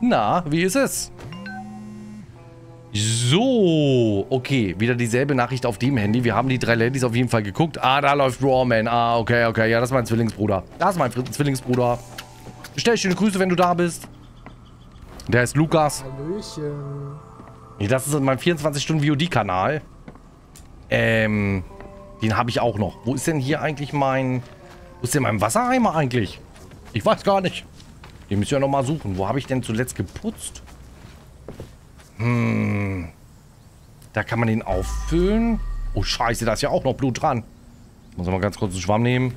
Na, wie ist es? So, okay, wieder dieselbe Nachricht auf dem Handy. Wir haben die drei Ladies auf jeden Fall geguckt. Ah, da läuft Rawman. Ah, okay, okay, ja, das ist mein Zwillingsbruder. Das ist mein Zwillingsbruder. Stell schöne Grüße, wenn du da bist. Der ist Lukas. Hallöchen. Nee, das ist mein 24-Stunden-VOD-Kanal. Ähm, den habe ich auch noch. Wo ist denn hier eigentlich mein... Wo ist denn mein Wassereimer eigentlich? Ich weiß gar nicht. Den müssen wir nochmal suchen. Wo habe ich denn zuletzt geputzt? Hm. Da kann man den auffüllen. Oh, scheiße, da ist ja auch noch Blut dran. Muss mal ganz kurz einen Schwamm nehmen.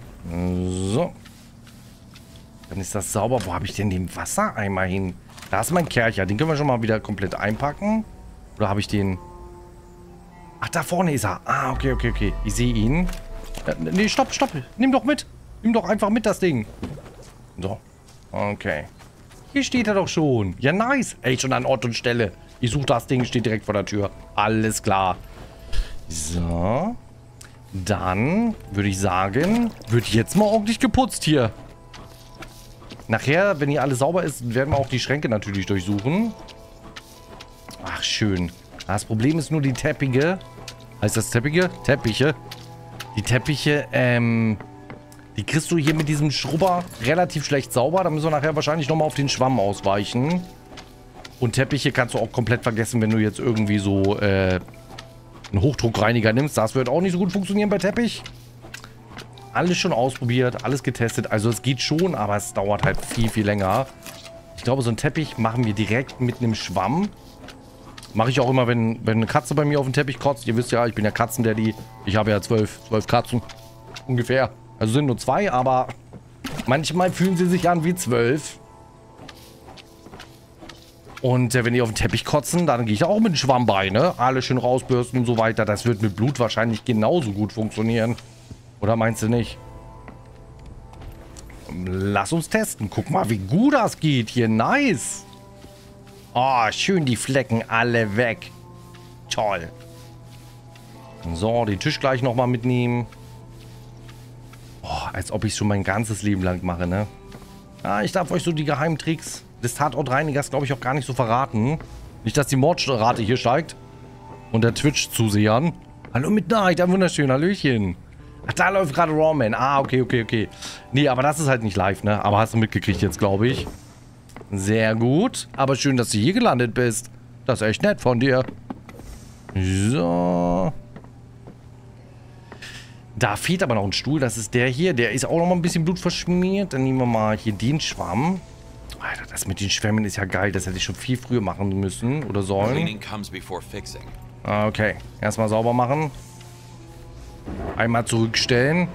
So. Dann ist das sauber. Wo habe ich denn den Wassereimer hin? Da ist mein Kercher. Den können wir schon mal wieder komplett einpacken. Oder habe ich den... Ach, da vorne ist er. Ah, okay, okay, okay. Ich sehe ihn. Äh, nee, stopp, stopp. Nimm doch mit. Nimm doch einfach mit das Ding. So. Okay. Hier steht er doch schon. Ja, nice. Ey, schon an Ort und Stelle. Ich suche das Ding, steht direkt vor der Tür. Alles klar. So. Dann würde ich sagen, wird jetzt mal ordentlich geputzt hier. Nachher, wenn hier alles sauber ist, werden wir auch die Schränke natürlich durchsuchen. Ach, schön. Das Problem ist nur die Teppiche. Heißt das Teppiche? Teppiche. Die Teppiche, ähm... Die kriegst du hier mit diesem Schrubber relativ schlecht sauber. Da müssen wir nachher wahrscheinlich nochmal auf den Schwamm ausweichen. Und Teppiche kannst du auch komplett vergessen, wenn du jetzt irgendwie so äh, einen Hochdruckreiniger nimmst. Das wird auch nicht so gut funktionieren bei Teppich. Alles schon ausprobiert, alles getestet. Also es geht schon, aber es dauert halt viel, viel länger. Ich glaube, so einen Teppich machen wir direkt mit einem Schwamm. Mache ich auch immer, wenn, wenn eine Katze bei mir auf den Teppich kotzt. Ihr wisst ja, ich bin ja Katzendaddy. Ich habe ja zwölf, zwölf Katzen. Ungefähr. Also sind nur zwei, aber manchmal fühlen sie sich an wie zwölf. Und äh, wenn die auf den Teppich kotzen, dann gehe ich auch mit dem Schwamm bei, ne? Alle schön rausbürsten und so weiter. Das wird mit Blut wahrscheinlich genauso gut funktionieren. Oder meinst du nicht? Lass uns testen. Guck mal, wie gut das geht hier. Nice. Oh, schön die Flecken alle weg. Toll. So, den Tisch gleich nochmal mitnehmen. Oh, als ob ich es schon mein ganzes Leben lang mache, ne? Ah, ich darf euch so die Geheimtricks des Tatortreinigers, glaube ich, auch gar nicht so verraten. Nicht, dass die Mordrate hier steigt. Und der Twitch-Zusehern. Hallo Midnight, ein wunderschön, Hallöchen. Ach, da läuft gerade Rawman. Ah, okay, okay, okay. Nee, aber das ist halt nicht live, ne? Aber hast du mitgekriegt jetzt, glaube ich. Sehr gut. Aber schön, dass du hier gelandet bist. Das ist echt nett von dir. So. Da fehlt aber noch ein Stuhl. Das ist der hier. Der ist auch noch mal ein bisschen blutverschmiert. Dann nehmen wir mal hier den Schwamm. Alter, das mit den Schwämmen ist ja geil. Das hätte ich schon viel früher machen müssen oder sollen. Ah, okay. Erstmal sauber machen. Einmal zurückstellen.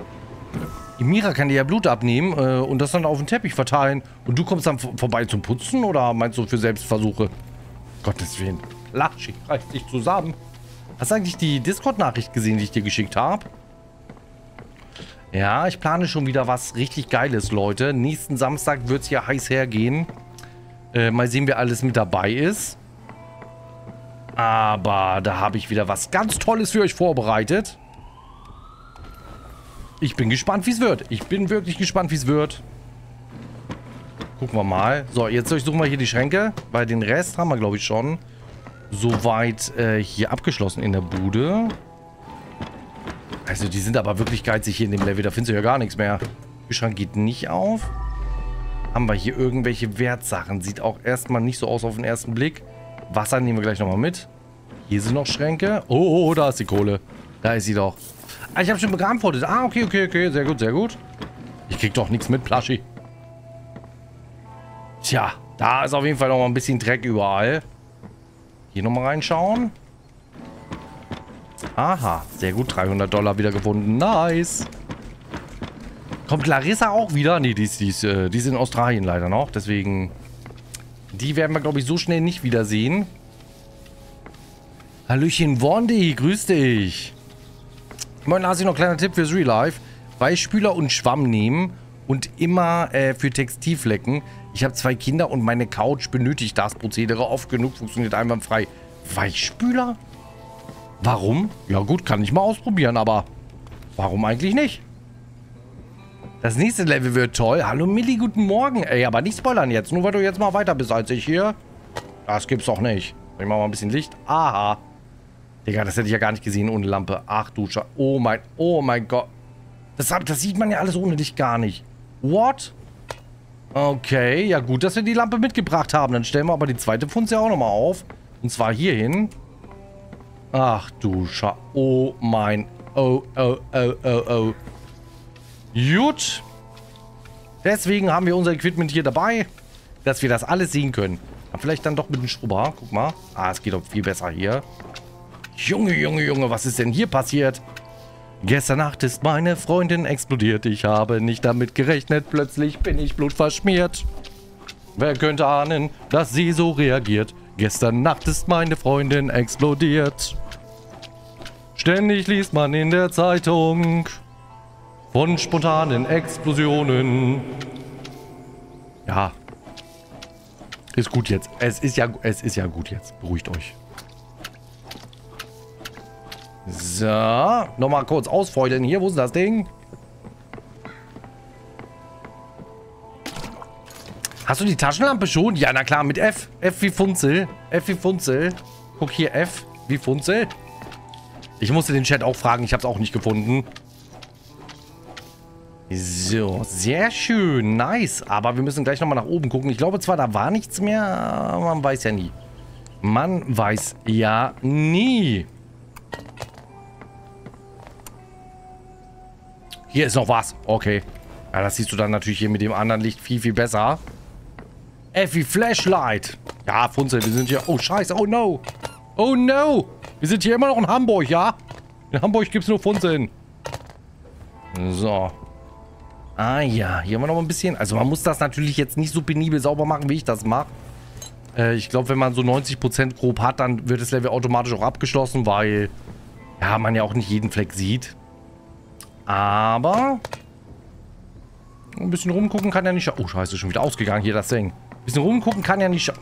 Imira kann dir ja Blut abnehmen äh, und das dann auf den Teppich verteilen. Und du kommst dann vorbei zum Putzen oder meinst du für Selbstversuche? Gottes Willen. Latschi, reiß dich zusammen. Hast du eigentlich die Discord-Nachricht gesehen, die ich dir geschickt habe? Ja, ich plane schon wieder was richtig Geiles, Leute. Nächsten Samstag wird es hier heiß hergehen. Äh, mal sehen, wer alles mit dabei ist. Aber da habe ich wieder was ganz Tolles für euch vorbereitet. Ich bin gespannt, wie es wird. Ich bin wirklich gespannt, wie es wird. Gucken wir mal. So, jetzt durchsuchen wir hier die Schränke. Weil den Rest haben wir, glaube ich, schon soweit äh, hier abgeschlossen in der Bude. Also die sind aber wirklich geizig hier in dem Level. Da findest du ja gar nichts mehr. Kühlschrank geht nicht auf. Haben wir hier irgendwelche Wertsachen. Sieht auch erstmal nicht so aus auf den ersten Blick. Wasser nehmen wir gleich nochmal mit. Hier sind noch Schränke. Oh, oh, oh, da ist die Kohle. Da ist sie doch. Ah, ich habe schon beantwortet. Ah, okay, okay, okay. Sehr gut, sehr gut. Ich krieg doch nichts mit, Plaschi. Tja, da ist auf jeden Fall noch mal ein bisschen Dreck überall. Hier nochmal reinschauen. Aha, sehr gut. 300 Dollar wieder gefunden. Nice. Kommt Larissa auch wieder? Nee, die ist, die, ist, äh, die ist in Australien leider noch. Deswegen, die werden wir, glaube ich, so schnell nicht wiedersehen. Hallöchen, Wondi, grüß dich. Moin, Lasi, noch kleiner Tipp fürs Real Life. Weichspüler und Schwamm nehmen und immer äh, für Textilflecken. Ich habe zwei Kinder und meine Couch benötigt das Prozedere oft genug, funktioniert einwandfrei. Weichspüler? Warum? Ja gut, kann ich mal ausprobieren, aber warum eigentlich nicht? Das nächste Level wird toll. Hallo Milli, guten Morgen. Ey, aber nicht spoilern jetzt. Nur weil du jetzt mal weiter bist als ich hier. Das gibt's doch nicht. Ich mach mal ein bisschen Licht. Aha. Digga, das hätte ich ja gar nicht gesehen ohne Lampe. Ach du Sche... Oh mein... Oh mein Gott. Das, das sieht man ja alles ohne dich gar nicht. What? Okay, ja gut, dass wir die Lampe mitgebracht haben. Dann stellen wir aber die zweite Funze auch nochmal auf. Und zwar hier hin. Ach du Scha... Oh mein... Oh, oh, oh, oh, oh. Gut. Deswegen haben wir unser Equipment hier dabei, dass wir das alles sehen können. Aber vielleicht dann doch mit dem Schrubber. Guck mal. Ah, es geht doch viel besser hier. Junge, Junge, Junge, was ist denn hier passiert? Gestern Nacht ist meine Freundin explodiert. Ich habe nicht damit gerechnet. Plötzlich bin ich blutverschmiert. Wer könnte ahnen, dass sie so reagiert? Gestern Nacht ist meine Freundin explodiert. Ständig liest man in der Zeitung von spontanen Explosionen. Ja. Ist gut jetzt. Es ist ja, es ist ja gut jetzt. Beruhigt euch. So. Nochmal kurz ausfeudeln hier. Wo ist das Ding? Hast du die Taschenlampe schon? Ja, na klar, mit F. F wie Funzel. F wie Funzel. Guck hier, F wie Funzel. Ich musste den Chat auch fragen. Ich habe es auch nicht gefunden. So, sehr schön. Nice. Aber wir müssen gleich nochmal nach oben gucken. Ich glaube zwar, da war nichts mehr. Man weiß ja nie. Man weiß ja nie. Hier ist noch was. Okay. Ja, das siehst du dann natürlich hier mit dem anderen Licht viel, viel besser. Effi Flashlight. Ja, Funzel, wir sind hier... Oh, scheiße. Oh, no. Oh, no. Wir sind hier immer noch in Hamburg, ja? In Hamburg gibt es nur Funzeln. So. Ah ja, hier haben wir noch ein bisschen... Also man muss das natürlich jetzt nicht so penibel sauber machen, wie ich das mache. Äh, ich glaube, wenn man so 90% grob hat, dann wird das Level automatisch auch abgeschlossen, weil... Ja, man ja auch nicht jeden Fleck sieht. Aber... Ein bisschen rumgucken kann ja nicht... Oh, scheiße, schon wieder ausgegangen hier das Ding. Ein bisschen rumgucken kann ja nicht...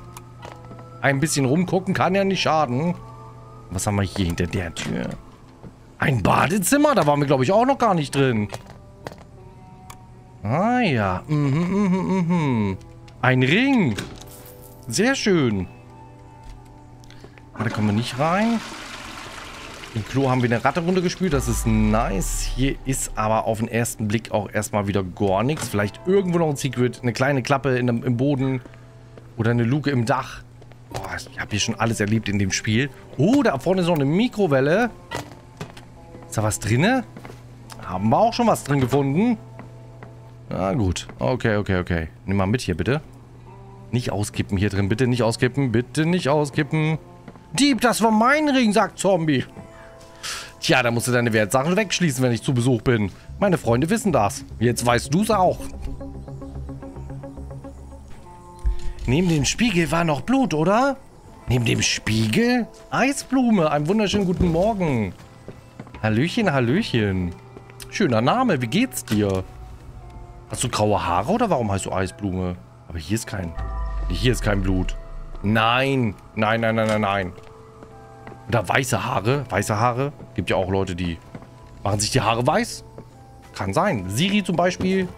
Ein bisschen rumgucken kann ja nicht schaden. Was haben wir hier hinter der Tür? Ein Badezimmer? Da waren wir, glaube ich, auch noch gar nicht drin. Ah ja. Mhm, mhm, mhm. Ein Ring. Sehr schön. Ah, da kommen wir nicht rein. Im Klo haben wir eine Ratte runtergespült. Das ist nice. Hier ist aber auf den ersten Blick auch erstmal wieder gar nichts. Vielleicht irgendwo noch ein Secret. Eine kleine Klappe in, im Boden. Oder eine Luke im Dach. Boah, ich habe hier schon alles erlebt in dem Spiel. Oh, da vorne ist noch eine Mikrowelle. Ist da was drin? Haben wir auch schon was drin gefunden. Na gut. Okay, okay, okay. Nimm mal mit hier, bitte. Nicht auskippen hier drin. Bitte nicht auskippen. Bitte nicht auskippen. Dieb, das war mein Ring, sagt Zombie. Tja, da musst du deine Wertsachen wegschließen, wenn ich zu Besuch bin. Meine Freunde wissen das. Jetzt weißt du es auch. Neben dem Spiegel war noch Blut, oder? Neben dem Spiegel? Eisblume, einen wunderschönen guten Morgen. Hallöchen, Hallöchen. Schöner Name, wie geht's dir? Hast du graue Haare oder warum heißt du Eisblume? Aber hier ist kein... Hier ist kein Blut. Nein. Nein, nein, nein, nein, nein. Oder weiße Haare. Weiße Haare. Gibt ja auch Leute, die machen sich die Haare weiß. Kann sein. Siri zum Beispiel.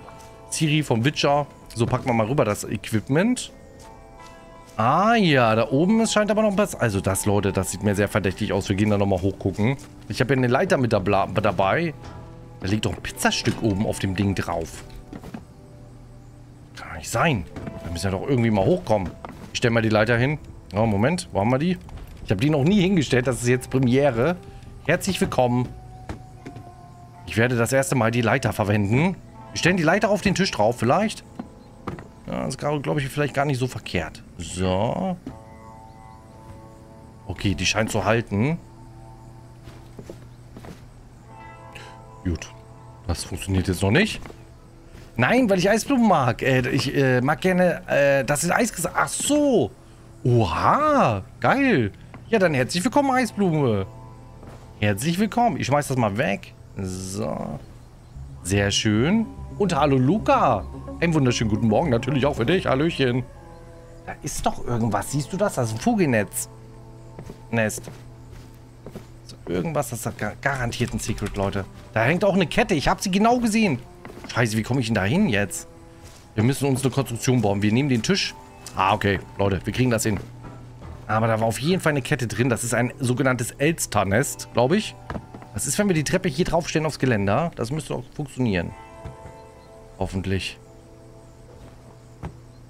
Siri vom Witcher. So, packen wir mal rüber das Equipment. Ah ja, da oben ist, scheint aber noch was. Also das, Leute, das sieht mir sehr verdächtig aus. Wir gehen da nochmal hochgucken. Ich habe ja eine Leiter mit dabei. Da liegt doch ein Pizzastück oben auf dem Ding drauf. Kann nicht sein. Da müssen wir doch irgendwie mal hochkommen. Ich stelle mal die Leiter hin. Oh, Moment. Wo haben wir die? Ich habe die noch nie hingestellt. Das ist jetzt Premiere. Herzlich willkommen. Ich werde das erste Mal die Leiter verwenden. Wir stellen die Leiter auf den Tisch drauf, vielleicht. Ja, das ist, glaube ich, vielleicht gar nicht so verkehrt. So. Okay, die scheint zu halten. Gut. Das funktioniert jetzt noch nicht. Nein, weil ich Eisblumen mag. Äh, ich äh, mag gerne... Äh, das ist Eis. Ach so. Oha. Geil. Ja, dann herzlich willkommen, Eisblume. Herzlich willkommen. Ich schmeiß das mal weg. So. Sehr schön. Und hallo, Luca. Einen wunderschönen guten Morgen. Natürlich auch für dich. Hallöchen. Da ist doch irgendwas. Siehst du das? Das ist ein Vogelnetz. Nest. So, irgendwas, das hat garantiert ein Secret, Leute. Da hängt auch eine Kette. Ich habe sie genau gesehen. Scheiße, wie komme ich denn da hin jetzt? Wir müssen uns eine Konstruktion bauen. Wir nehmen den Tisch. Ah, okay. Leute, wir kriegen das hin. Aber da war auf jeden Fall eine Kette drin. Das ist ein sogenanntes Elsternest, glaube ich. Das ist, wenn wir die Treppe hier draufstellen aufs Geländer. Das müsste auch funktionieren. Hoffentlich.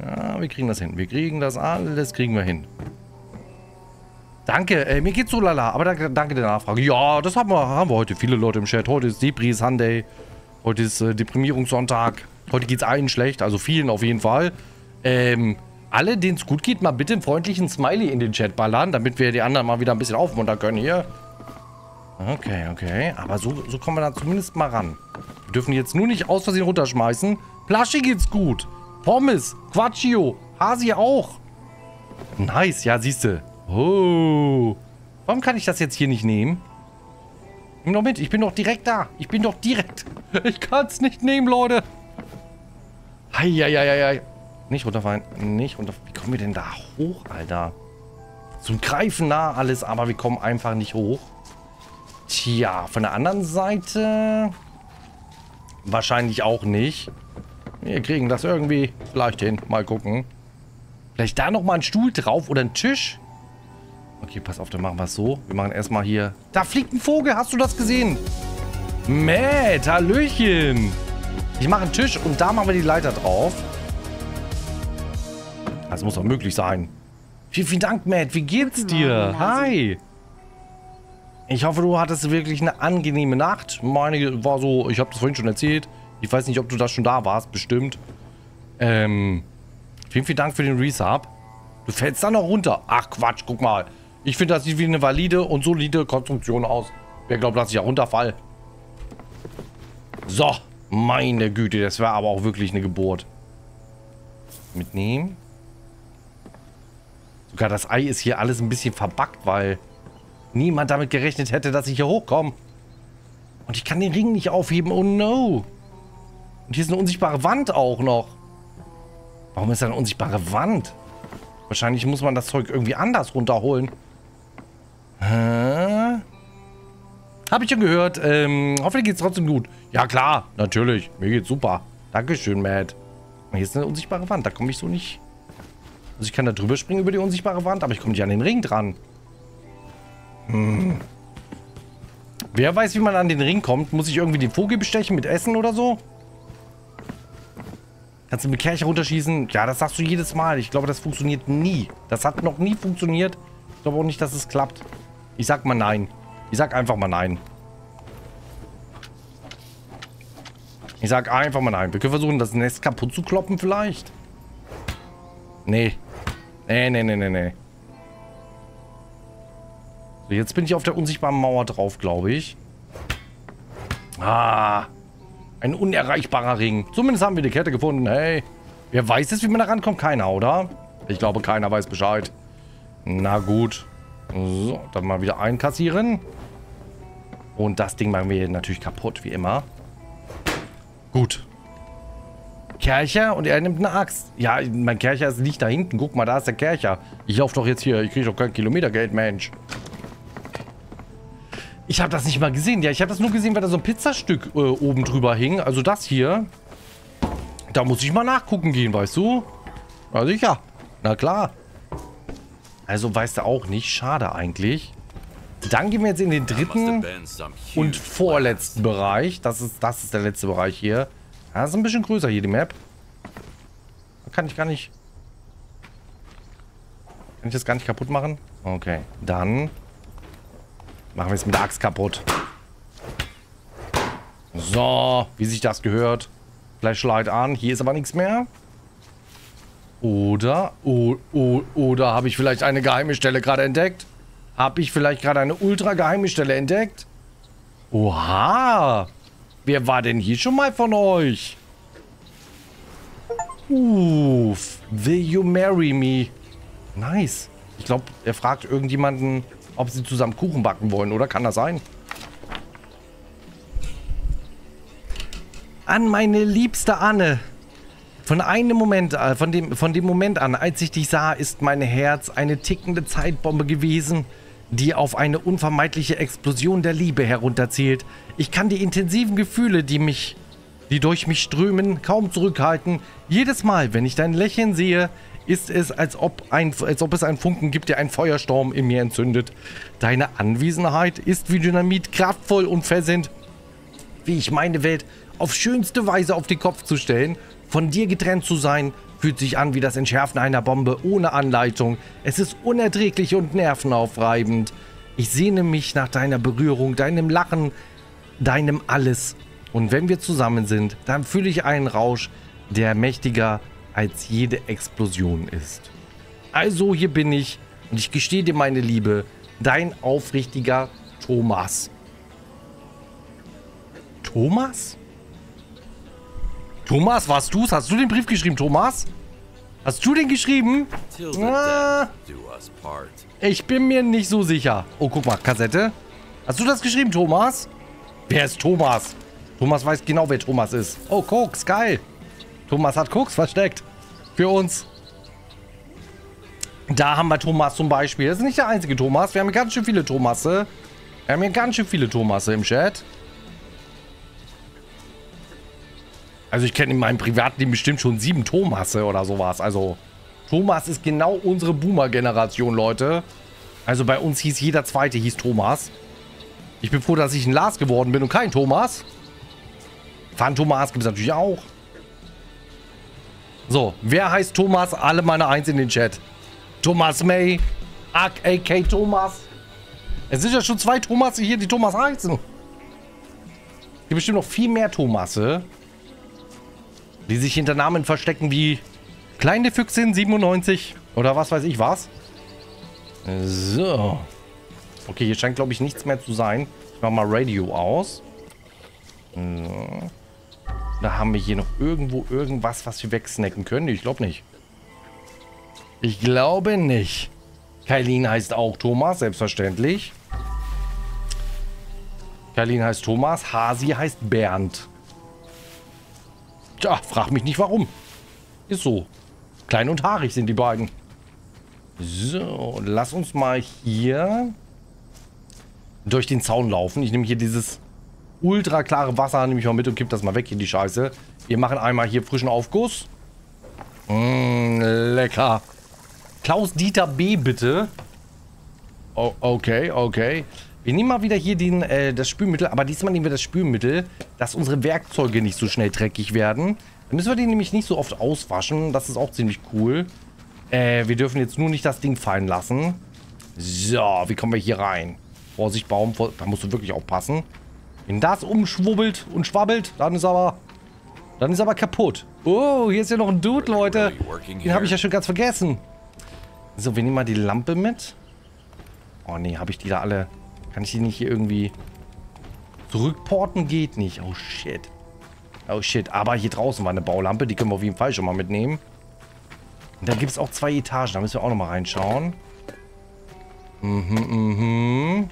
Ja, wir kriegen das hin. Wir kriegen das alles, kriegen wir hin. Danke, äh, mir geht's so lala, aber danke, danke der Nachfrage. Ja, das haben wir, haben wir heute viele Leute im Chat. Heute ist Depri Sunday. Heute ist äh, Deprimierungssonntag. Heute geht's allen schlecht, also vielen auf jeden Fall. Ähm, alle, denen es gut geht, mal bitte einen freundlichen Smiley in den Chat ballern, damit wir die anderen mal wieder ein bisschen aufmuntern können hier. Okay, okay. Aber so, so kommen wir da zumindest mal ran. Wir dürfen jetzt nur nicht aus Versehen runterschmeißen. Plaschi geht's gut. Pommes, Quatschio, Hasi auch. Nice, ja, siehste. Oh. Warum kann ich das jetzt hier nicht nehmen? Nimm doch mit, ich bin doch direkt da. Ich bin doch direkt. Ich kann es nicht nehmen, Leute. Heieieiei. Nicht runterfallen. Nicht runter. Wie kommen wir denn da hoch, Alter? Zum Greifen nah alles, aber wir kommen einfach nicht hoch. Tja, von der anderen Seite wahrscheinlich auch nicht. Wir kriegen das irgendwie vielleicht hin. Mal gucken. Vielleicht da nochmal ein Stuhl drauf oder ein Tisch? Okay, pass auf, dann machen wir es so. Wir machen erstmal hier... Da fliegt ein Vogel, hast du das gesehen? Matt, Hallöchen. Ich mache einen Tisch und da machen wir die Leiter drauf. Das muss doch möglich sein. Vielen, vielen Dank, Matt. Wie geht's dir? Hi. Ich hoffe, du hattest wirklich eine angenehme Nacht. Meine war so, ich habe das vorhin schon erzählt. Ich weiß nicht, ob du da schon da warst, bestimmt. Ähm, vielen, vielen Dank für den Resub. Du fällst da noch runter. Ach, Quatsch, guck mal. Ich finde, das sieht wie eine valide und solide Konstruktion aus. Wer glaubt, dass ich ja runterfall? So, meine Güte, das war aber auch wirklich eine Geburt. Mitnehmen. Sogar das Ei ist hier alles ein bisschen verbackt, weil niemand damit gerechnet hätte, dass ich hier hochkomme. Und ich kann den Ring nicht aufheben. Oh no. Und hier ist eine unsichtbare Wand auch noch. Warum ist da eine unsichtbare Wand? Wahrscheinlich muss man das Zeug irgendwie anders runterholen. Hä? Hab ich schon gehört. Ähm, hoffentlich geht's trotzdem gut. Ja, klar. Natürlich. Mir geht's super. Dankeschön, Matt. Hier ist eine unsichtbare Wand. Da komme ich so nicht... Also ich kann da drüber springen über die unsichtbare Wand, aber ich komme nicht an den Ring dran. Hm. Wer weiß, wie man an den Ring kommt? Muss ich irgendwie den Vogel bestechen mit Essen oder so? Kannst du mit Kercher runterschießen? Ja, das sagst du jedes Mal. Ich glaube, das funktioniert nie. Das hat noch nie funktioniert. Ich glaube auch nicht, dass es klappt. Ich sag mal nein. Ich sag einfach mal nein. Ich sag einfach mal nein. Wir können versuchen, das Nest kaputt zu kloppen vielleicht. Nee. Nee, nee, nee, nee, nee. So, jetzt bin ich auf der unsichtbaren Mauer drauf, glaube ich. Ah. Ein unerreichbarer Ring. Zumindest haben wir die Kette gefunden. Hey. Wer weiß jetzt, wie man da rankommt? Keiner, oder? Ich glaube, keiner weiß Bescheid. Na gut. So, dann mal wieder einkassieren. Und das Ding machen wir natürlich kaputt, wie immer. Gut. Kercher und er nimmt eine Axt. Ja, mein Kercher ist nicht da hinten. Guck mal, da ist der Kercher. Ich laufe doch jetzt hier. Ich kriege doch kein Kilometergeld, Mensch. Ich habe das nicht mal gesehen. Ja, ich habe das nur gesehen, weil da so ein Pizzastück äh, oben drüber hing. Also das hier. Da muss ich mal nachgucken gehen, weißt du? Na sicher. Na klar. Also weißt du auch nicht. Schade eigentlich. Dann gehen wir jetzt in den dritten und vorletzten Bereich. Das ist, das ist der letzte Bereich hier. Ja, ist ein bisschen größer hier, die Map. Da kann ich gar nicht... Kann ich das gar nicht kaputt machen? Okay, dann... Machen wir es mit der Axt kaputt. So, wie sich das gehört. Flashlight an. Hier ist aber nichts mehr. Oder, oh, oh, oder habe ich vielleicht eine geheime Stelle gerade entdeckt? Habe ich vielleicht gerade eine ultra geheime Stelle entdeckt? Oha! Wer war denn hier schon mal von euch? Uff. Will you marry me? Nice. Ich glaube, er fragt irgendjemanden, ob sie zusammen Kuchen backen wollen, oder? Kann das sein? An meine liebste Anne. Von einem Moment, äh, von dem, von dem Moment an, als ich dich sah, ist mein Herz eine tickende Zeitbombe gewesen die auf eine unvermeidliche Explosion der Liebe herunterzählt. Ich kann die intensiven Gefühle, die mich die durch mich strömen, kaum zurückhalten. Jedes Mal, wenn ich dein Lächeln sehe, ist es, als ob, ein, als ob es einen Funken gibt, der einen Feuersturm in mir entzündet. Deine Anwesenheit ist wie Dynamit kraftvoll und versinnt, wie ich meine Welt auf schönste Weise auf den Kopf zu stellen. Von dir getrennt zu sein, fühlt sich an wie das Entschärfen einer Bombe ohne Anleitung. Es ist unerträglich und nervenaufreibend. Ich sehne mich nach deiner Berührung, deinem Lachen, deinem Alles. Und wenn wir zusammen sind, dann fühle ich einen Rausch, der mächtiger als jede Explosion ist. Also hier bin ich und ich gestehe dir meine Liebe, dein aufrichtiger Thomas. Thomas? Thomas, warst du's? Hast du den Brief geschrieben, Thomas? Hast du den geschrieben? Ah, ich bin mir nicht so sicher. Oh, guck mal, Kassette. Hast du das geschrieben, Thomas? Wer ist Thomas? Thomas weiß genau, wer Thomas ist. Oh, Koks, geil. Thomas hat Koks versteckt. Für uns. Da haben wir Thomas zum Beispiel. Das ist nicht der einzige Thomas. Wir haben ganz schön viele Thomasse. Wir haben hier ganz schön viele Thomasse im Chat. Also ich kenne in meinem Privatleben bestimmt schon sieben Thomasse oder sowas. Also Thomas ist genau unsere Boomer-Generation, Leute. Also bei uns hieß jeder Zweite hieß Thomas. Ich bin froh, dass ich ein Lars geworden bin und kein Thomas. Phantomas gibt es natürlich auch. So, wer heißt Thomas? Alle meine Eins in den Chat. Thomas May, AK Thomas. Es sind ja schon zwei Thomas hier, die Thomas heißen. Es gibt bestimmt noch viel mehr Thomasse, die sich hinter Namen verstecken wie Kleine Füchsin 97 oder was weiß ich was. So. Okay, hier scheint glaube ich nichts mehr zu sein. Ich mache mal Radio aus. So. Da haben wir hier noch irgendwo irgendwas, was wir wegsnacken können? Ich glaube nicht. Ich glaube nicht. Kailin heißt auch Thomas, selbstverständlich. Kailin heißt Thomas, Hasi heißt Bernd. Tja, frag mich nicht warum. Ist so. Klein und haarig sind die beiden. So, lass uns mal hier durch den Zaun laufen. Ich nehme hier dieses ultra klare Wasser nehme ich mal mit und kipp das mal weg in die Scheiße. Wir machen einmal hier frischen Aufguss. Mmh, lecker. Klaus-Dieter B, bitte. Oh, okay, okay. Wir nehmen mal wieder hier den, äh, das Spülmittel, aber diesmal nehmen wir das Spülmittel, dass unsere Werkzeuge nicht so schnell dreckig werden. Dann müssen wir die nämlich nicht so oft auswaschen. Das ist auch ziemlich cool. Äh, wir dürfen jetzt nur nicht das Ding fallen lassen. So, wie kommen wir hier rein? Vorsicht, Baum, vor da musst du wirklich aufpassen. Wenn das umschwubbelt und schwabbelt, dann ist aber... Dann ist aber kaputt. Oh, hier ist ja noch ein Dude, Leute. Den habe ich ja schon ganz vergessen. So, wir nehmen mal die Lampe mit. Oh, nee, habe ich die da alle... Kann ich die nicht hier irgendwie... Zurückporten? Geht nicht. Oh, shit. Oh, shit. Aber hier draußen war eine Baulampe. Die können wir auf jeden Fall schon mal mitnehmen. Und da gibt es auch zwei Etagen. Da müssen wir auch noch mal reinschauen. Mhm, mhm.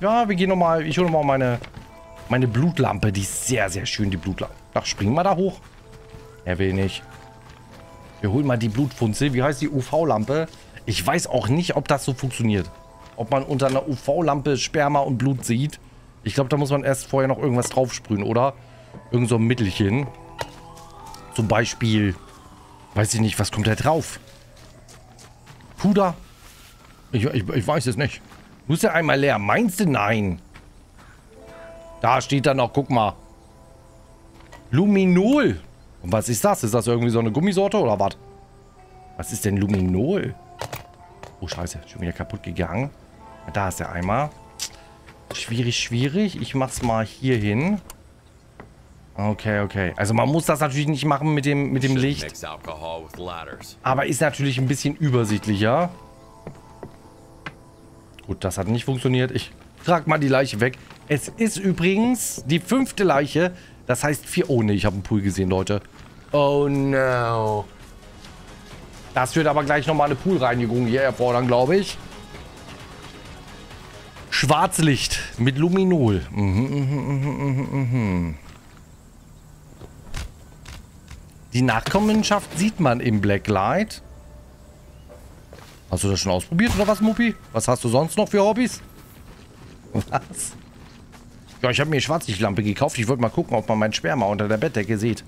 Ja, wir gehen noch mal... Ich hole noch mal meine meine Blutlampe, die ist sehr, sehr schön, die Blutlampe. Ach, springen wir da hoch? Er will nicht. Wir holen mal die Blutfunzel. Wie heißt die UV-Lampe? Ich weiß auch nicht, ob das so funktioniert. Ob man unter einer UV-Lampe Sperma und Blut sieht. Ich glaube, da muss man erst vorher noch irgendwas draufsprühen, oder? Irgend so ein Mittelchen. Zum Beispiel, weiß ich nicht, was kommt da drauf? Puder? Ich, ich, ich weiß es nicht. Muss ja einmal leer. Meinst du? Nein. Da steht dann noch, guck mal. Luminol. Und was ist das? Ist das irgendwie so eine Gummisorte oder was? Was ist denn Luminol? Oh, scheiße. Schon wieder kaputt gegangen. Da ist der Eimer. Schwierig, schwierig. Ich mach's mal hier hin. Okay, okay. Also man muss das natürlich nicht machen mit dem, mit dem Licht. Aber ist natürlich ein bisschen übersichtlicher. Gut, das hat nicht funktioniert. Ich trage mal die Leiche weg. Es ist übrigens die fünfte Leiche. Das heißt vier... Oh ne, ich habe einen Pool gesehen, Leute. Oh no. Das wird aber gleich nochmal eine Poolreinigung hier erfordern, glaube ich. Schwarzlicht mit Luminol. Mhm, mhm, mhm, Die Nachkommenschaft sieht man im Blacklight. Hast du das schon ausprobiert oder was, Muppi? Was hast du sonst noch für Hobbys? Was? Ja, ich habe mir eine Schwarzlichtlampe gekauft. Ich wollte mal gucken, ob man meinen Sperma unter der Bettdecke sieht.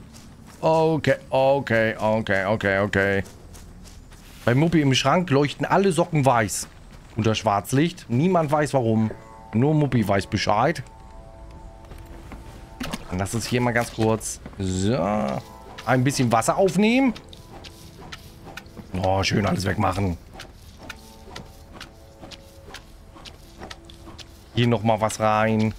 Okay, okay, okay, okay, okay. Bei Muppi im Schrank leuchten alle Socken weiß. Unter Schwarzlicht. Niemand weiß warum. Nur Muppi weiß Bescheid. Dann lass uns hier mal ganz kurz so ein bisschen Wasser aufnehmen. Oh, schön alles wegmachen. Hier nochmal was rein.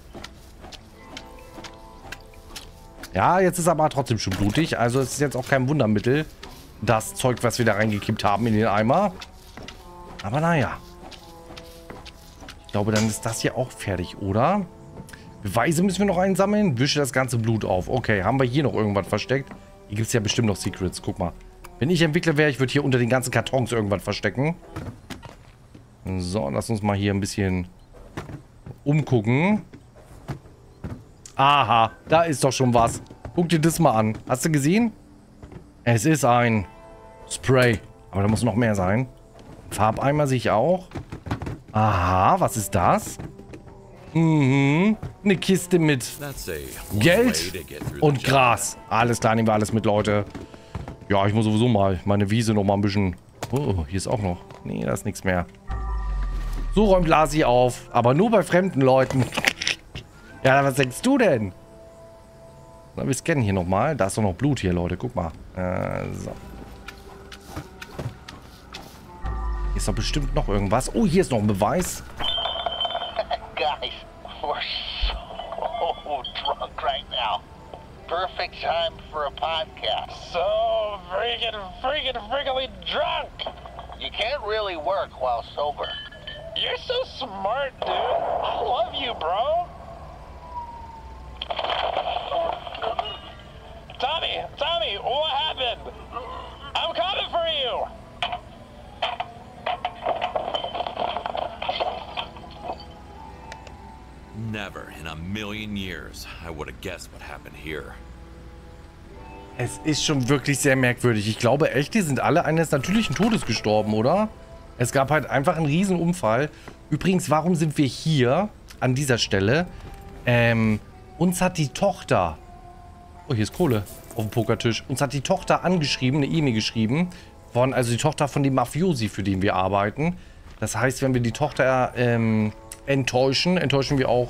Ja, jetzt ist aber trotzdem schon blutig. Also es ist jetzt auch kein Wundermittel. Das Zeug, was wir da reingekippt haben in den Eimer. Aber naja. Ich glaube, dann ist das hier auch fertig, oder? Beweise müssen wir noch einsammeln. Wische das ganze Blut auf. Okay, haben wir hier noch irgendwas versteckt? Hier gibt es ja bestimmt noch Secrets. Guck mal. Wenn ich Entwickler wäre, ich würde hier unter den ganzen Kartons irgendwas verstecken. So, lass uns mal hier ein bisschen umgucken. Aha, da ist doch schon was. Guck dir das mal an. Hast du gesehen? Es ist ein Spray. Aber da muss noch mehr sein. Farbeimer sehe ich auch. Aha, was ist das? Mhm. Eine Kiste mit Geld und Gras. Alles klar, nehmen wir alles mit, Leute. Ja, ich muss sowieso mal meine Wiese noch mal ein bisschen... Oh, hier ist auch noch... Nee, da ist nichts mehr. So räumt Lasi auf. Aber nur bei fremden Leuten. Ja, was denkst du denn? Na, wir scannen hier nochmal. Da ist doch noch Blut hier, Leute. Guck mal. Äh, so. Ist doch bestimmt noch irgendwas. Oh, hier ist noch ein Beweis. Guys, we're so drunk right now. Perfect time for a podcast. So freaking, freaking, freakingly drunk. You can't really work while sober. You're so smart, dude. I love you, bro. Tommy, Tommy, what happened? Never in a million years I would have guessed what happened here. Es ist schon wirklich sehr merkwürdig. Ich glaube echt, die sind alle eines natürlichen Todes gestorben, oder? Es gab halt einfach einen riesen Unfall. Übrigens, warum sind wir hier an dieser Stelle? Ähm, uns hat die Tochter... Oh, hier ist Kohle auf dem Pokertisch. Uns hat die Tochter angeschrieben, eine E-Mail geschrieben. Von, also die Tochter von dem Mafiosi, für den wir arbeiten. Das heißt, wenn wir die Tochter ähm, enttäuschen, enttäuschen wir auch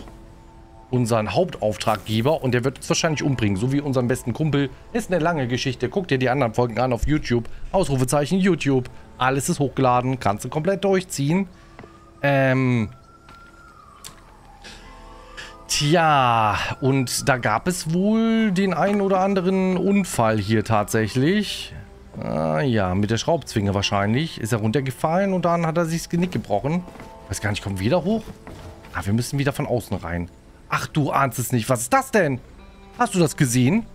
unseren Hauptauftraggeber und der wird uns wahrscheinlich umbringen, so wie unseren besten Kumpel. Ist eine lange Geschichte. Guck dir die anderen Folgen an auf YouTube. Ausrufezeichen YouTube. Alles ist hochgeladen. Kannst du komplett durchziehen. Ähm. Tja, und da gab es wohl den einen oder anderen Unfall hier tatsächlich. Ah, ja, mit der Schraubzwinge wahrscheinlich. Ist er runtergefallen und dann hat er sich das Genick gebrochen. Weiß gar nicht, kommen wir wieder hoch? Ah, wir müssen wieder von außen rein. Ach, du ahnst es nicht. Was ist das denn? Hast du das gesehen?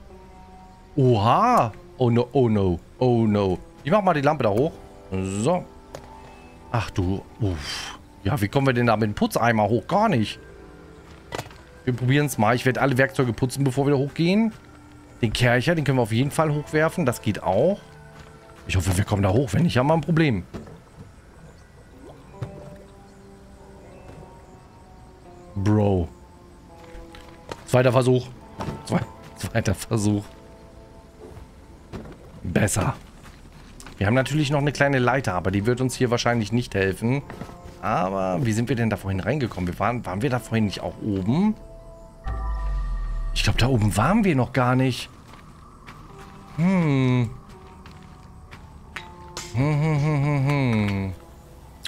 Oha. Oh no, oh no, oh no. Ich mach mal die Lampe da hoch. So. Ach du, uff. Ja, wie kommen wir denn da mit dem Putzeimer hoch? Gar nicht. Wir probieren es mal. Ich werde alle Werkzeuge putzen, bevor wir da hochgehen. Den Kercher, den können wir auf jeden Fall hochwerfen. Das geht auch. Ich hoffe, wir kommen da hoch. Wenn nicht, haben wir ein Problem. Bro. Zweiter Versuch. Zwe zweiter Versuch. Besser. Wir haben natürlich noch eine kleine Leiter, aber die wird uns hier wahrscheinlich nicht helfen. Aber wie sind wir denn da vorhin reingekommen? Wir waren, waren wir da vorhin nicht auch oben? Ich glaube, da oben waren wir noch gar nicht. Hm. Hm, hm, hm, hm, hm.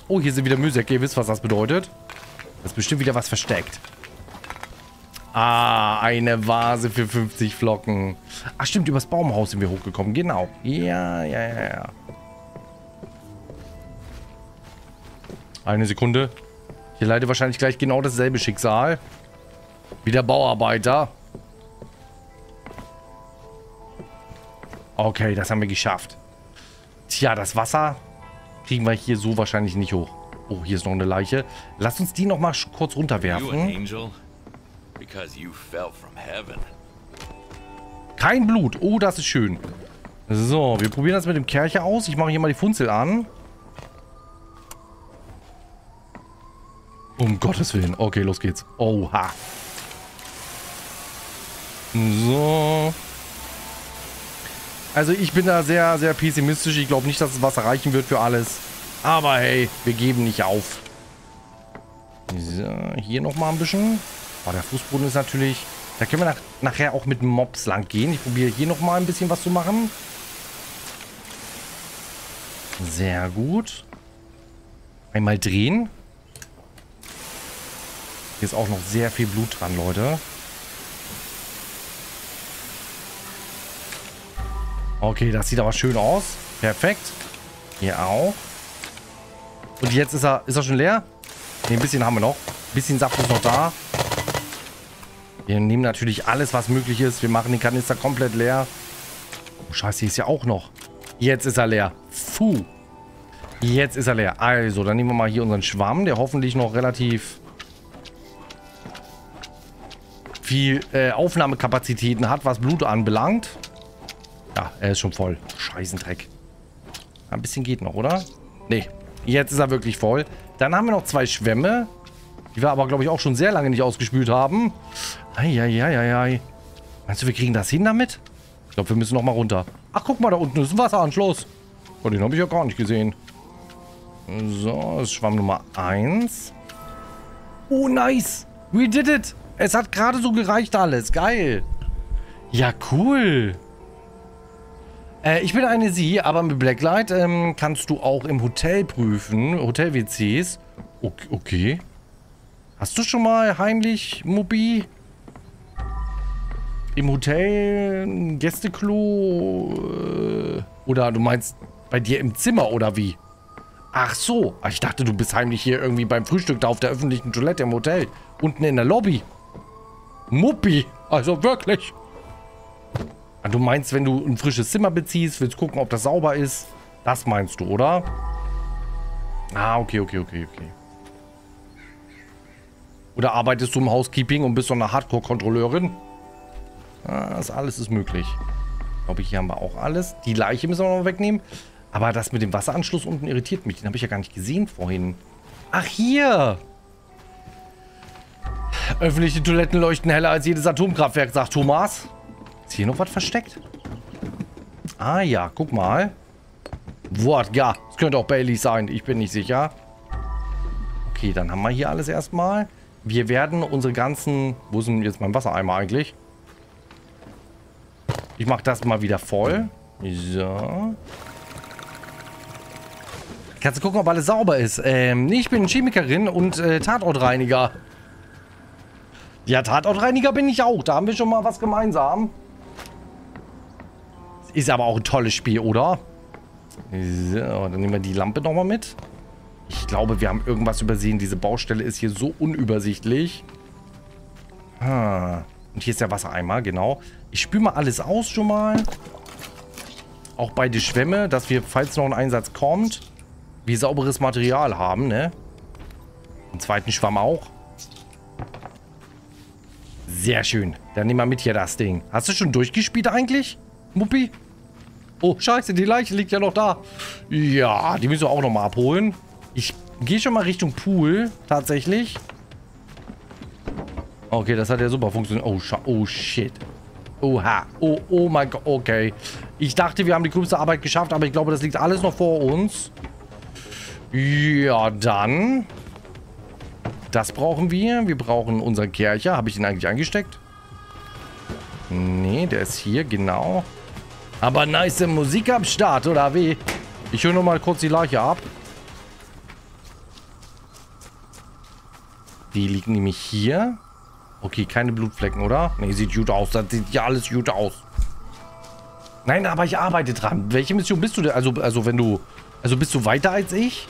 Oh, hier sind wieder Müsäcke. Ihr wisst, was das bedeutet. Das ist bestimmt wieder was versteckt. Ah, eine Vase für 50 Flocken. Ach stimmt, übers Baumhaus sind wir hochgekommen. Genau. Ja, ja, ja, ja. Eine Sekunde. Hier leidet wahrscheinlich gleich genau dasselbe Schicksal. Wie der Bauarbeiter. Okay, das haben wir geschafft. Tja, das Wasser kriegen wir hier so wahrscheinlich nicht hoch. Oh, hier ist noch eine Leiche. Lass uns die noch mal kurz runterwerfen. Kein Blut. Oh, das ist schön. So, wir probieren das mit dem Kercher aus. Ich mache hier mal die Funzel an. Um Gottes Willen. Okay, los geht's. Oha. So. Also ich bin da sehr, sehr pessimistisch. Ich glaube nicht, dass das Wasser reichen wird für alles. Aber hey, wir geben nicht auf. So, hier nochmal ein bisschen. Oh, der Fußboden ist natürlich... Da können wir nach, nachher auch mit Mobs lang gehen. Ich probiere hier nochmal ein bisschen was zu machen. Sehr gut. Einmal drehen. Hier ist auch noch sehr viel Blut dran, Leute. Okay, das sieht aber schön aus. Perfekt. Hier auch. Und jetzt ist er, ist er schon leer? Ne, ein bisschen haben wir noch. Ein bisschen Saft ist noch da. Wir nehmen natürlich alles, was möglich ist. Wir machen den Kanister komplett leer. Oh, scheiße, hier ist ja auch noch. Jetzt ist er leer. Puh. Jetzt ist er leer. Also, dann nehmen wir mal hier unseren Schwamm, der hoffentlich noch relativ viel äh, Aufnahmekapazitäten hat, was Blut anbelangt. Ja, er ist schon voll. Scheißendreck. Ein bisschen geht noch, oder? Nee, jetzt ist er wirklich voll. Dann haben wir noch zwei Schwämme, die wir aber, glaube ich, auch schon sehr lange nicht ausgespült haben. Eieieiei. Meinst du, wir kriegen das hin damit? Ich glaube, wir müssen noch mal runter. Ach, guck mal, da unten ist ein Wasseranschluss. Oh, den habe ich ja gar nicht gesehen. So, das ist Schwamm Nummer 1. Oh, nice. We did it. Es hat gerade so gereicht alles. Geil. Ja, cool. Äh, ich bin eine Sie, aber mit Blacklight ähm, kannst du auch im Hotel prüfen. Hotel-WCs. Okay, okay. Hast du schon mal heimlich, Mobi? Im Hotel ein Gästeklo? Äh, oder du meinst bei dir im Zimmer oder wie? Ach so. Ich dachte, du bist heimlich hier irgendwie beim Frühstück da auf der öffentlichen Toilette im Hotel. Unten in der Lobby. Muppi. Also wirklich. Ah, du meinst, wenn du ein frisches Zimmer beziehst, willst gucken, ob das sauber ist. Das meinst du, oder? Ah, okay, okay, okay, okay. Oder arbeitest du im Housekeeping und bist so eine Hardcore-Kontrolleurin? Das alles ist möglich. Ich glaube, hier haben wir auch alles. Die Leiche müssen wir noch wegnehmen. Aber das mit dem Wasseranschluss unten irritiert mich. Den habe ich ja gar nicht gesehen vorhin. Ach, hier. Öffentliche Toiletten leuchten heller als jedes Atomkraftwerk, sagt Thomas. Ist hier noch was versteckt? Ah ja, guck mal. Wodka. Es könnte auch Bailey sein. Ich bin nicht sicher. Okay, dann haben wir hier alles erstmal. Wir werden unsere ganzen... Wo ist denn jetzt mein Wassereimer eigentlich? Ich mache das mal wieder voll. So. Kannst du gucken, ob alles sauber ist. Ähm, nee, ich bin Chemikerin und äh, Tatortreiniger. Ja, Tatortreiniger bin ich auch. Da haben wir schon mal was gemeinsam. Ist aber auch ein tolles Spiel, oder? So, dann nehmen wir die Lampe nochmal mit. Ich glaube, wir haben irgendwas übersehen. Diese Baustelle ist hier so unübersichtlich. Ah. Und hier ist der Wassereimer, genau. Ich spüle mal alles aus schon mal. Auch bei den Schwämme, dass wir, falls noch ein Einsatz kommt, wie sauberes Material haben, ne? Den zweiten Schwamm auch. Sehr schön. Dann nehmen wir mit hier das Ding. Hast du schon durchgespielt eigentlich, Muppi? Oh, scheiße, die Leiche liegt ja noch da. Ja, die müssen wir auch nochmal abholen. Ich gehe schon mal Richtung Pool, tatsächlich. Okay, das hat ja super funktioniert. Oh, oh shit. Oha. Oh, oh mein Gott. Okay. Ich dachte, wir haben die größte Arbeit geschafft, aber ich glaube, das liegt alles noch vor uns. Ja, dann. Das brauchen wir. Wir brauchen unseren Kercher. Habe ich ihn eigentlich eingesteckt? Nee, der ist hier, genau. Aber nice Musik am Start, oder wie? Ich höre nur mal kurz die Leiche ab. Die liegen nämlich hier. Okay, keine Blutflecken, oder? Nee, sieht gut aus. Das sieht ja alles gut aus. Nein, aber ich arbeite dran. Welche Mission bist du denn? Also, also wenn du... Also bist du weiter als ich?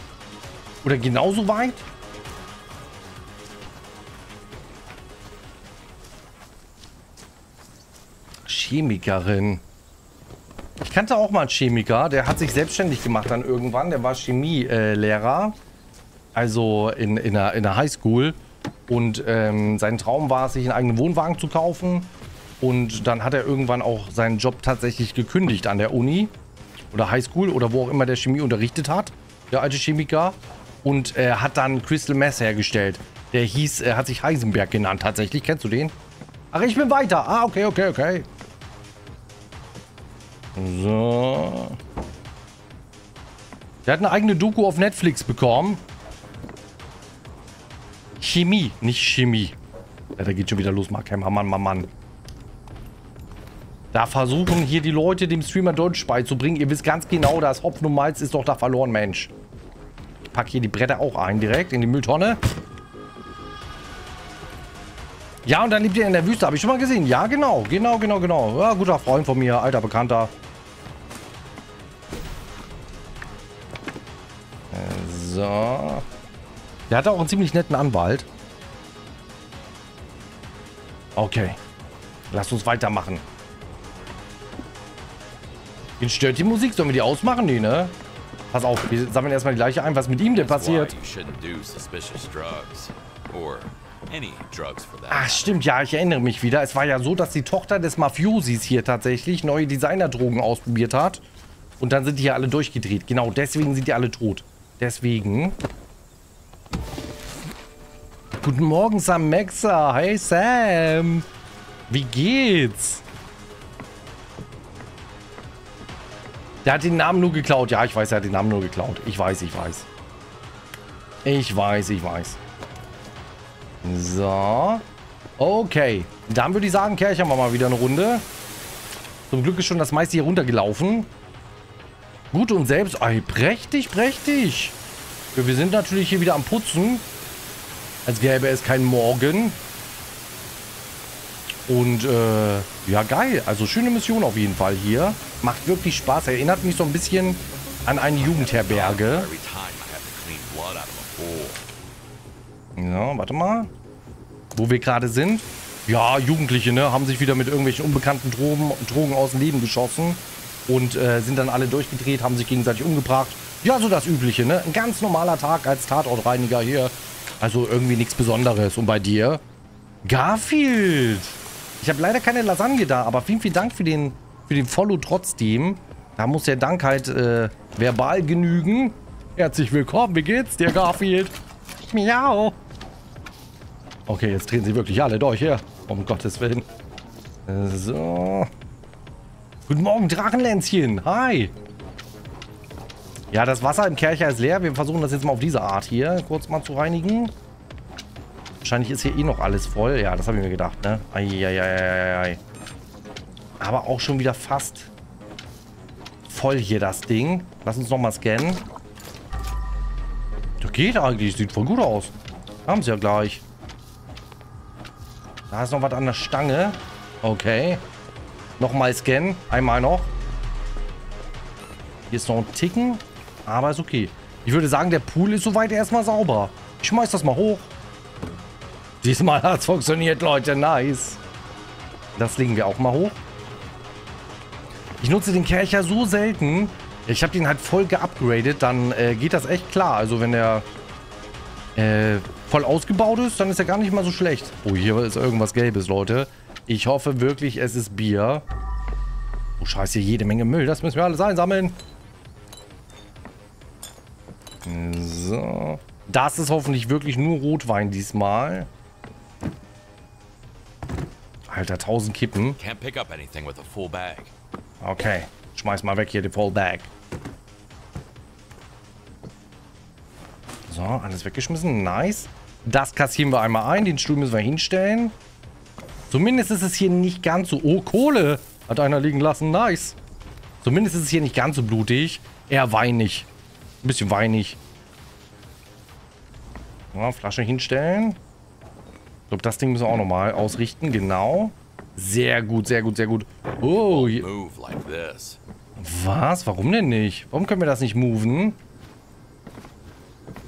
Oder genauso weit? Chemikerin. Ich kannte auch mal einen Chemiker, der hat sich selbstständig gemacht dann irgendwann. Der war Chemielehrer. also in, in, der, in der Highschool. Und ähm, sein Traum war es, sich einen eigenen Wohnwagen zu kaufen. Und dann hat er irgendwann auch seinen Job tatsächlich gekündigt an der Uni. Oder Highschool oder wo auch immer der Chemie unterrichtet hat. Der alte Chemiker und er hat dann Crystal Mess hergestellt. Der hieß, er hat sich Heisenberg genannt tatsächlich. Kennst du den? Ach, ich bin weiter. Ah, okay, okay, okay. So. Der hat eine eigene Doku auf Netflix bekommen. Chemie, nicht Chemie. Ja, da geht schon wieder los, Markheimer. Mann, Mann, Mann. Da versuchen hier die Leute dem Streamer Deutsch beizubringen. Ihr wisst ganz genau, das Hopfen und Malz ist doch da verloren, Mensch. Ich packe hier die Bretter auch ein direkt in die Mülltonne. Ja, und dann lebt ihr in der Wüste. Habe ich schon mal gesehen. Ja, genau. Genau, genau, genau. Ja, guter Freund von mir. Alter Bekannter. Äh, so. Der hat auch einen ziemlich netten Anwalt. Okay. Lass uns weitermachen. Den stört die Musik. Sollen wir die ausmachen? Nee, ne? Pass auf, wir sammeln erstmal die Leiche ein. Was mit ihm denn passiert? Ach, stimmt, ja, ich erinnere mich wieder. Es war ja so, dass die Tochter des Mafiosis hier tatsächlich neue Designerdrogen ausprobiert hat. Und dann sind die hier alle durchgedreht. Genau, deswegen sind die alle tot. Deswegen. Guten Morgen, Sam Maxa. Hey, Sam. Wie geht's? Der hat den Namen nur geklaut. Ja, ich weiß, er hat den Namen nur geklaut. Ich weiß, ich weiß. Ich weiß, ich weiß. So. Okay. Dann würde ich sagen, kerchern wir mal wieder eine Runde. Zum Glück ist schon das meiste hier runtergelaufen. Gut und selbst. Ey, prächtig, prächtig. Wir sind natürlich hier wieder am Putzen. Als gäbe es keinen Morgen. Und äh, ja, geil. Also schöne Mission auf jeden Fall hier. Macht wirklich Spaß. Erinnert mich so ein bisschen an eine Jugendherberge. Ja, warte mal. Wo wir gerade sind. Ja, Jugendliche, ne, haben sich wieder mit irgendwelchen unbekannten Drogen, Drogen aus dem Leben geschossen. Und äh, sind dann alle durchgedreht, haben sich gegenseitig umgebracht. Ja, so das Übliche, ne? Ein ganz normaler Tag als Tatortreiniger hier. Also irgendwie nichts Besonderes. Und bei dir? Garfield! Ich habe leider keine Lasagne da, aber vielen, vielen Dank für den, für den Follow trotzdem. Da muss der Dank halt äh, verbal genügen. Herzlich willkommen, wie geht's dir, Garfield? Miau. Okay, jetzt drehen sie wirklich alle durch hier. Um Gottes Willen. So. Guten Morgen, Drachenlänzchen. Hi. Ja, das Wasser im Kercher ist leer. Wir versuchen das jetzt mal auf diese Art hier kurz mal zu reinigen. Wahrscheinlich ist hier eh noch alles voll. Ja, das habe ich mir gedacht, ne? Eieieiei. Aber auch schon wieder fast voll hier das Ding. Lass uns nochmal scannen. Das geht eigentlich. Sieht voll gut aus. Haben sie ja gleich. Da ist noch was an der Stange. Okay. Nochmal scannen. Einmal noch. Hier ist noch ein Ticken. Aber ist okay. Ich würde sagen, der Pool ist soweit erstmal sauber. Ich schmeiß das mal hoch. Diesmal hat es funktioniert, Leute. Nice. Das legen wir auch mal hoch. Ich nutze den Kercher so selten. Ich habe den halt voll geupgradet. Dann äh, geht das echt klar. Also wenn der äh, voll ausgebaut ist, dann ist er gar nicht mal so schlecht. Oh, hier ist irgendwas Gelbes, Leute. Ich hoffe wirklich, es ist Bier. Oh, scheiße, jede Menge Müll. Das müssen wir alles einsammeln. Das ist hoffentlich wirklich nur Rotwein diesmal. Alter, 1000 Kippen. Okay. Schmeiß mal weg hier die Full Bag. So, alles weggeschmissen. Nice. Das kassieren wir einmal ein. Den Stuhl müssen wir hinstellen. Zumindest ist es hier nicht ganz so... Oh, Kohle! Hat einer liegen lassen. Nice. Zumindest ist es hier nicht ganz so blutig. Eher weinig. Ein bisschen weinig. Ja, Flasche hinstellen. Ich glaube, das Ding müssen wir auch nochmal ausrichten. Genau. Sehr gut, sehr gut, sehr gut. Oh. Was? Warum denn nicht? Warum können wir das nicht moven?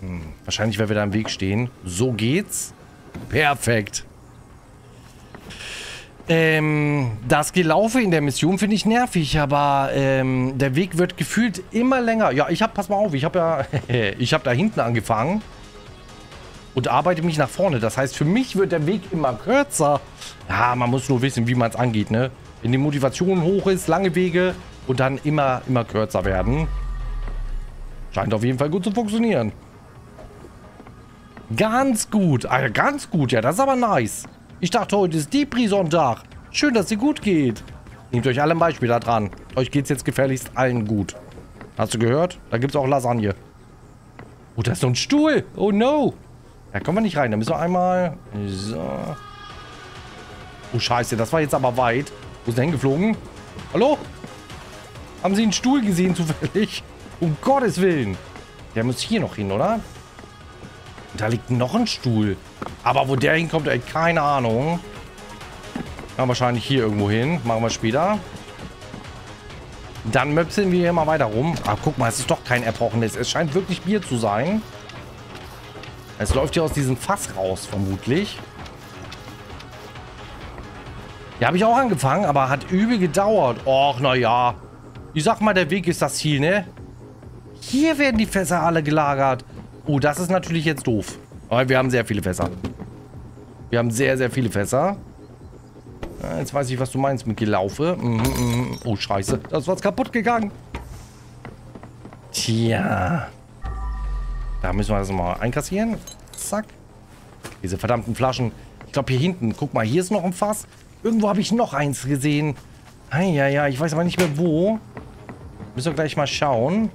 Hm, wahrscheinlich, weil wir da im Weg stehen. So geht's. Perfekt. Ähm, das Gelaufe in der Mission finde ich nervig, aber ähm, der Weg wird gefühlt immer länger. Ja, ich habe, pass mal auf, ich habe ja, ich habe da hinten angefangen und arbeite mich nach vorne. Das heißt, für mich wird der Weg immer kürzer. Ja, man muss nur wissen, wie man es angeht, ne? Wenn die Motivation hoch ist, lange Wege und dann immer, immer kürzer werden. Scheint auf jeden Fall gut zu funktionieren. Ganz gut. Ah, ganz gut, ja, das ist aber nice. Ich dachte, heute ist Depri-Sonntag. Schön, dass sie gut geht. Nehmt euch alle ein Beispiel da dran. Euch geht's jetzt gefährlichst allen gut. Hast du gehört? Da gibt's auch Lasagne. Oh, da ist so ein Stuhl. Oh no. Da kommen wir nicht rein. Da müssen wir einmal... So. Oh, scheiße. Das war jetzt aber weit. Wo ist der hingeflogen? Hallo? Haben Sie einen Stuhl gesehen zufällig? Um Gottes Willen. Der muss hier noch hin, oder? Da liegt noch ein Stuhl. Aber wo der hinkommt, ey, keine Ahnung. Ja, wahrscheinlich hier irgendwo hin. Machen wir später. Dann möpseln wir hier mal weiter rum. Ah, guck mal, es ist doch kein Erbrochenes. Es scheint wirklich Bier zu sein. Es läuft hier aus diesem Fass raus, vermutlich. Ja, habe ich auch angefangen, aber hat übel gedauert. Och, naja. Ich sag mal, der Weg ist das Ziel, ne? Hier werden die Fässer alle gelagert. Oh, das ist natürlich jetzt doof. Aber wir haben sehr viele Fässer. Wir haben sehr, sehr viele Fässer. Jetzt weiß ich, was du meinst mit Gelaufe. Mhm, mhm. Oh, scheiße. Da ist was kaputt gegangen. Tja. Da müssen wir das mal einkassieren. Zack. Diese verdammten Flaschen. Ich glaube, hier hinten. Guck mal, hier ist noch ein Fass. Irgendwo habe ich noch eins gesehen. Ja, ja, ich weiß aber nicht mehr wo. Müssen wir gleich mal schauen.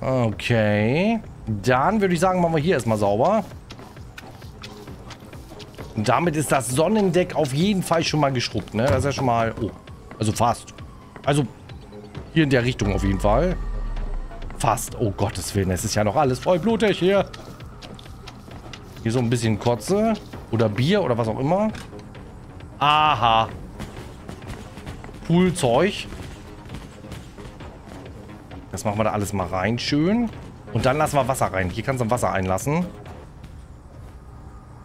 Okay. Dann würde ich sagen, machen wir hier erstmal sauber. Und damit ist das Sonnendeck auf jeden Fall schon mal gestruppt, ne? Das ist ja schon mal... Oh, also fast. Also hier in der Richtung auf jeden Fall. Fast. Oh Gottes Willen, es ist ja noch alles voll blutig hier. Hier so ein bisschen Kotze. Oder Bier oder was auch immer. Aha. Poolzeug. Das machen wir da alles mal rein. Schön. Und dann lassen wir Wasser rein. Hier kannst du Wasser einlassen.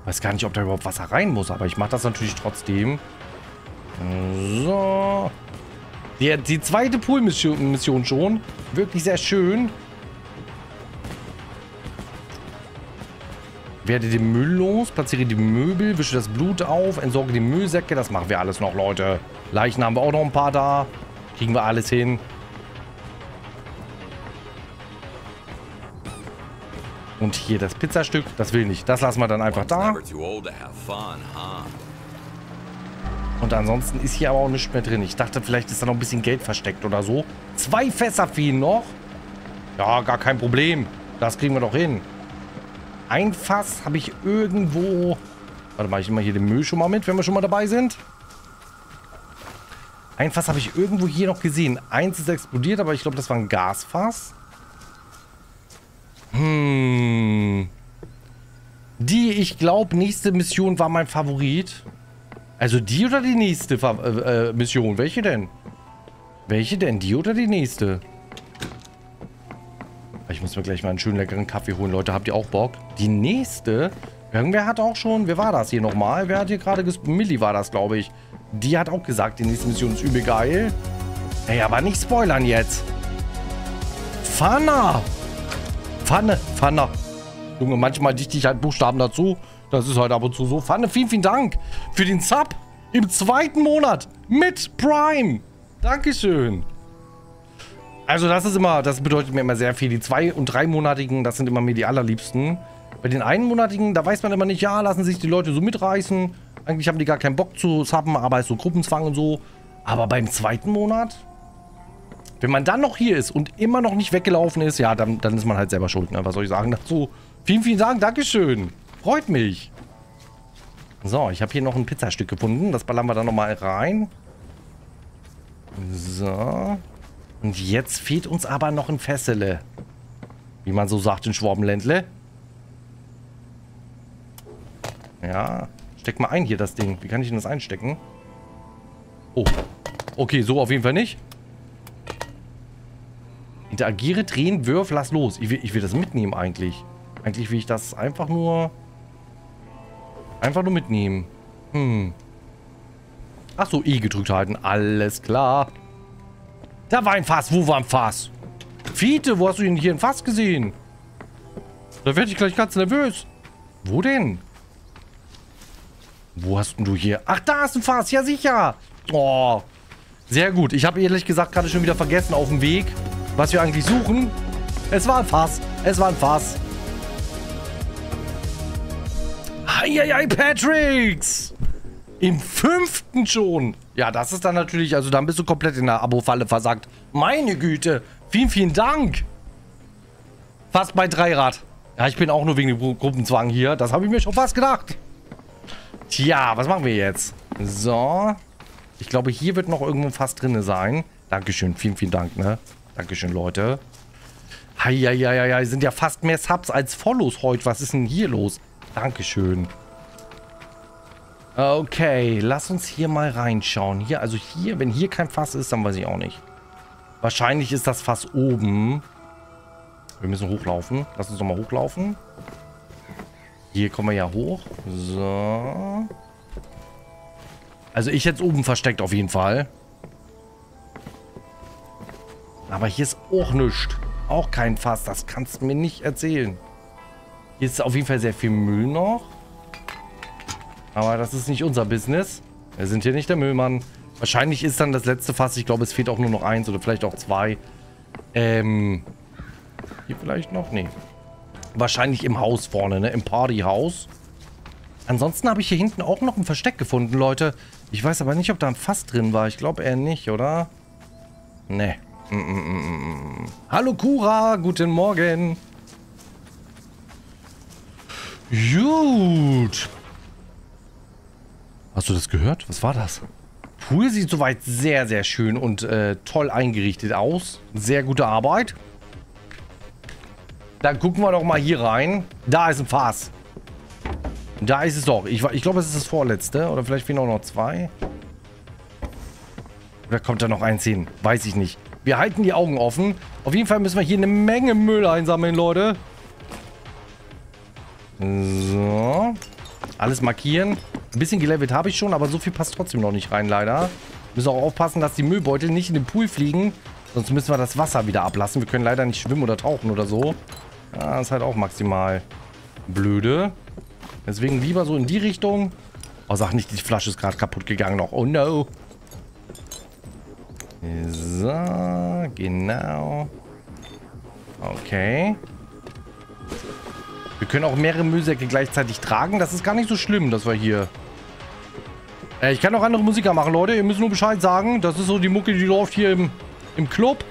Weiß gar nicht, ob da überhaupt Wasser rein muss, aber ich mache das natürlich trotzdem. So. Die, die zweite Pool-Mission schon. Wirklich sehr schön. Werde den Müll los, platziere die Möbel, wische das Blut auf, entsorge die Müllsäcke. Das machen wir alles noch, Leute. Leichen haben wir auch noch ein paar da. Kriegen wir alles hin. Und hier das Pizzastück, das will nicht. Das lassen wir dann einfach da. Und ansonsten ist hier aber auch nichts mehr drin. Ich dachte, vielleicht ist da noch ein bisschen Geld versteckt oder so. Zwei Fässer fehlen noch. Ja, gar kein Problem. Das kriegen wir doch hin. Ein Fass habe ich irgendwo... Warte mal, ich nehme mal hier den Müll schon mal mit, wenn wir schon mal dabei sind. Ein Fass habe ich irgendwo hier noch gesehen. Eins ist explodiert, aber ich glaube, das war ein Gasfass. Hm. Die, ich glaube, nächste Mission war mein Favorit. Also die oder die nächste äh, äh, Mission? Welche denn? Welche denn? Die oder die nächste? Ich muss mir gleich mal einen schönen leckeren Kaffee holen. Leute, habt ihr auch Bock? Die nächste? Irgendwer hat auch schon... Wer war das hier nochmal? Wer hat hier gerade... Millie war das, glaube ich. Die hat auch gesagt, die nächste Mission ist übel geil. Ey, aber nicht spoilern jetzt. Fana! Pfanne, Pfanne. Junge, manchmal dichte ich halt Buchstaben dazu. Das ist halt ab und zu so. Pfanne, vielen, vielen Dank für den Sub im zweiten Monat mit Prime. Dankeschön. Also das ist immer, das bedeutet mir immer sehr viel. Die zwei- und dreimonatigen, das sind immer mir die allerliebsten. Bei den einmonatigen, da weiß man immer nicht, ja, lassen sich die Leute so mitreißen. Eigentlich haben die gar keinen Bock zu subben, aber ist so Gruppenzwang und so. Aber beim zweiten Monat, wenn man dann noch hier ist und immer noch nicht weggelaufen ist, ja, dann, dann ist man halt selber schuld. Ne? Was soll ich sagen dazu? Vielen, vielen Dank. Dankeschön. Freut mich. So, ich habe hier noch ein Pizzastück gefunden. Das ballern wir dann nochmal rein. So. Und jetzt fehlt uns aber noch ein Fessele. Wie man so sagt in Schwabenländle. Ja. Steck mal ein hier das Ding. Wie kann ich denn das einstecken? Oh. Okay, so auf jeden Fall nicht. Interagiere, drehen, wirf, lass los. Ich will, ich will das mitnehmen eigentlich. Eigentlich will ich das einfach nur... Einfach nur mitnehmen. Hm. Ach so, E gedrückt halten. Alles klar. Da war ein Fass. Wo war ein Fass? Fiete, wo hast du denn hier ein Fass gesehen? Da werde ich gleich ganz nervös. Wo denn? Wo hast du hier? Ach, da ist ein Fass. Ja, sicher. Oh. Sehr gut. Ich habe ehrlich gesagt gerade schon wieder vergessen auf dem Weg was wir eigentlich suchen. Es war ein Fass. Es war ein Fass. Heieiei, Patricks! Im fünften schon. Ja, das ist dann natürlich, also dann bist du komplett in der Abo-Falle versagt. Meine Güte. Vielen, vielen Dank. Fast bei Dreirad. Ja, ich bin auch nur wegen dem Gruppenzwang hier. Das habe ich mir schon fast gedacht. Tja, was machen wir jetzt? So. Ich glaube, hier wird noch irgendwo fast drin sein. Dankeschön. Vielen, vielen Dank, ne? Dankeschön, Leute. Heieiei, sind ja fast mehr Subs als Follows heute. Was ist denn hier los? Dankeschön. Okay, lass uns hier mal reinschauen. Hier, also hier, wenn hier kein Fass ist, dann weiß ich auch nicht. Wahrscheinlich ist das Fass oben. Wir müssen hochlaufen. Lass uns nochmal hochlaufen. Hier kommen wir ja hoch. So. Also ich es oben versteckt auf jeden Fall. Aber hier ist auch nichts. Auch kein Fass. Das kannst du mir nicht erzählen. Hier ist auf jeden Fall sehr viel Müll noch. Aber das ist nicht unser Business. Wir sind hier nicht der Müllmann. Wahrscheinlich ist dann das letzte Fass. Ich glaube, es fehlt auch nur noch eins oder vielleicht auch zwei. Ähm. Hier vielleicht noch? Nee. Wahrscheinlich im Haus vorne, ne? Im Partyhaus. Ansonsten habe ich hier hinten auch noch ein Versteck gefunden, Leute. Ich weiß aber nicht, ob da ein Fass drin war. Ich glaube eher nicht, oder? Nee. Mm -mm -mm. mm, mm. Hallo Kura, guten Morgen. Gut. Hast du das gehört? Was war das? Pool sieht soweit sehr, sehr schön und äh, toll eingerichtet aus. Sehr gute Arbeit. Dann gucken wir doch mal hier rein. Da ist ein Fass. Da ist es doch. Ich, ich glaube, es ist das vorletzte. Oder vielleicht fehlen auch noch zwei. Oder kommt da noch eins hin? Weiß ich nicht. Wir halten die Augen offen. Auf jeden Fall müssen wir hier eine Menge Müll einsammeln, Leute. So. Alles markieren. Ein bisschen gelevelt habe ich schon, aber so viel passt trotzdem noch nicht rein, leider. Müssen auch aufpassen, dass die Müllbeutel nicht in den Pool fliegen. Sonst müssen wir das Wasser wieder ablassen. Wir können leider nicht schwimmen oder tauchen oder so. Ja, das ist halt auch maximal blöde. Deswegen lieber so in die Richtung. Oh, sag nicht, die Flasche ist gerade kaputt gegangen noch. Oh no. So, genau. Okay. Wir können auch mehrere Müllsäcke gleichzeitig tragen. Das ist gar nicht so schlimm, dass wir hier äh, ich kann auch andere Musiker machen, Leute. Ihr müsst nur Bescheid sagen. Das ist so die Mucke, die läuft hier im, im Club.